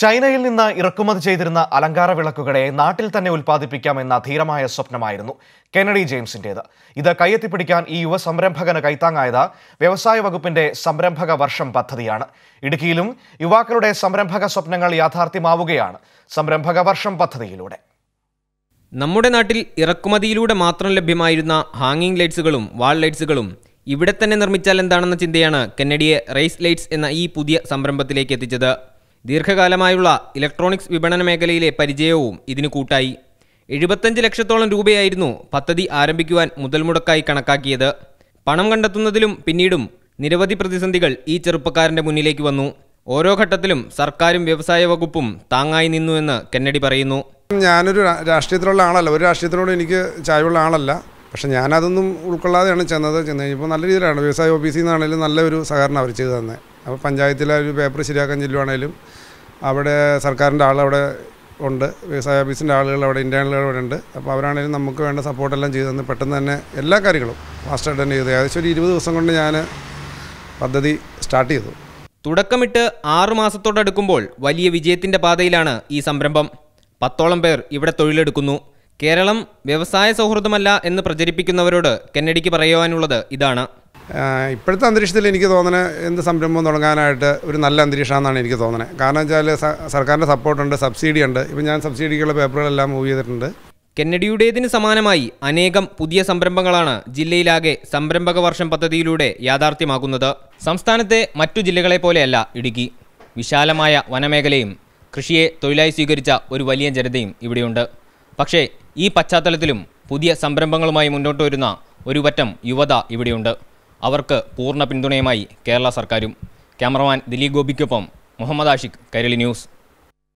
ചൈനയിൽ നിന്ന് ഇറക്കുമതി ചെയ്തിരുന്ന അലങ്കാര വിളക്കുകളെ നാട്ടിൽ തന്നെ ഉൽപ്പാദിപ്പിക്കാമെന്ന ധീരമായ സ്വപ്നമായിരുന്നു കെനഡി ജെയിംസിന്റേത് ഇത് കയ്യെത്തിപ്പിടിക്കാൻ ഈ യുവ സംരംഭകന് കൈത്താങ്ങായത് വ്യവസായ വകുപ്പിന്റെ സംരംഭക വർഷം പദ്ധതിയാണ്. ഇടുക്കിയിലും യുവാക്കളുടെ സംരംഭക സ്വപ്നങ്ങൾ യാഥാർത്ഥ്യമാവുകയാണ് സംരംഭക വർഷം പദ്ധതിയിലൂടെ. നമ്മുടെ നാട്ടിൽ ഇറക്കുമതിയിലൂടെ മാത്രം ലഭ്യമായിരുന്ന ഹാങ്ങിങ് ലൈറ്റ്സുകളും വാൾ ലൈറ്റ്സുകളും ഇവിടെ തന്നെ നിർമ്മിച്ചാൽ എന്താണെന്ന ചിന്തയാണ് കെന്നഡിയെ റേസ് ലൈറ്റ്സ് എന്ന ഈ പുതിയ സംരംഭത്തിലേക്ക് എത്തിച്ചത്. ദീർഘകാലമായുള്ള ഇലക്ട്രോണിക്സ് വിപണന മേഖലയിലെ പരിചയവും ഇതിന് കൂട്ടായി. എഴുപത്തഞ്ച് ലക്ഷത്തോളം രൂപയായിരുന്നു പദ്ധതി ആരംഭിക്കുവാൻ മുതൽ മുടക്കായി കണക്കാക്കിയത്. പണം കണ്ടെത്തുന്നതിലും പിന്നീടും നിരവധി പ്രതിസന്ധികൾ ഈ ചെറുപ്പക്കാരന്റെ മുന്നിലേക്ക് വന്നു. ഓരോ ഘട്ടത്തിലും സർക്കാരും വ്യവസായ വകുപ്പും താങ്ങായി നിന്നു എന്ന് കെന്നഡി പറയുന്നു. ഞാനൊരു രാഷ്ട്രീയത്തിലുള്ള ആളല്ല. ഒരു രാഷ്ട്രീയത്തിനോട് എനിക്ക് ചായവുള്ള ആളല്ല. പക്ഷെ ഞാനതൊന്നും ഉൾക്കൊള്ളാതെയാണ് ചെന്നത്. ചെന്ന് കഴിഞ്ഞപ്പോൾ നല്ല രീതിയിലാണ്. വ്യവസായ ഓഫീസിൽ നിന്നാണെങ്കിലും നല്ലൊരു സഹകരണം അവർ ചെയ്തു തന്നെ. അപ്പോൾ പഞ്ചായത്തിലെ ഒരു പേപ്പർ ശരിയാക്കാൻ ചെല്ലുവാണേലും അവിടെ സർക്കാരിന്റെ ആളവിടെ ഉണ്ട് വ്യവസായ ഓഫീസിന്റെ ആളുകൾ അവിടെ ഇന്റേണലുകൾ അവിടെ ഉണ്ട്. അപ്പോൾ അവരാണെങ്കിലും നമുക്ക് വേണ്ട സപ്പോർട്ടെല്ലാം ചെയ്തു തന്ന് പെട്ടെന്ന് തന്നെ എല്ലാ കാര്യങ്ങളും ഫാസ്റ്റായിട്ട് തന്നെ ചെയ്തു. ഏകദേശം ഒരു ഇരുപത് ദിവസം കൊണ്ട് ഞാൻ പദ്ധതി സ്റ്റാർട്ട് ചെയ്തു. തുടക്കമിട്ട് ആറു മാസത്തോടടുക്കുമ്പോൾ വലിയ വിജയത്തിന്റെ പാതയിലാണ് ഈ സംരംഭം. പത്തോളം പേർ ഇവിടെ തൊഴിലെടുക്കുന്നു. കേരളം വ്യവസായ സൗഹൃദമല്ല എന്ന് പ്രചരിപ്പിക്കുന്നവരോട് കെന്നഡിക്ക് പറയുവാനുള്ളത് ഇതാണ്. ഇപ്പോഴത്തെ അന്തരീക്ഷത്തിൽ എനിക്ക് തോന്നുന്നത് എന്ത് സംരംഭം തുടങ്ങാനായിട്ട് ഒരു നല്ല അന്തരീക്ഷമാണെന്നാണ് എനിക്ക് തോന്നുന്നത് കാരണം വെച്ചാൽ സർക്കാരിന്റെ സപ്പോർട്ടുണ്ട് സബ്സിഡി ഉണ്ട് ഇപ്പം ഞാൻ സബ്സിഡിക്കുള്ള പേപ്പറുകളെല്ലാം മൂവ് ചെയ്തിട്ടുണ്ട്. കെന്നഡിയുടേതിന് സമാനമായി അനേകം പുതിയ സംരംഭങ്ങളാണ് ജില്ലയിലാകെ സംരംഭക വർഷം പദ്ധതിയിലൂടെ യാഥാർത്ഥ്യമാക്കുന്നത്. സംസ്ഥാനത്തെ മറ്റു ജില്ലകളെ പോലെയല്ല ഇടുക്കി. വിശാലമായ വനമേഖലയും കൃഷിയെ തൊഴിലായി സ്വീകരിച്ച ഒരു വലിയ ജനതയും ഇവിടെയുണ്ട്. പക്ഷേ ഈ പശ്ചാത്തലത്തിലും പുതിയ സംരംഭങ്ങളുമായി മുന്നോട്ട് വരുന്ന ഒരു പറ്റം യുവത ഇവിടെയുണ്ട്. അവർക്ക് പൂർണ പിന്തുണയുമായി കേരള സർക്കാരും ക്യാമറമാൻ ദിലീപ് ഗോപിക്കൊപ്പം മുഹമ്മദ് ആഷിഖ് കൈരളി ന്യൂസ്.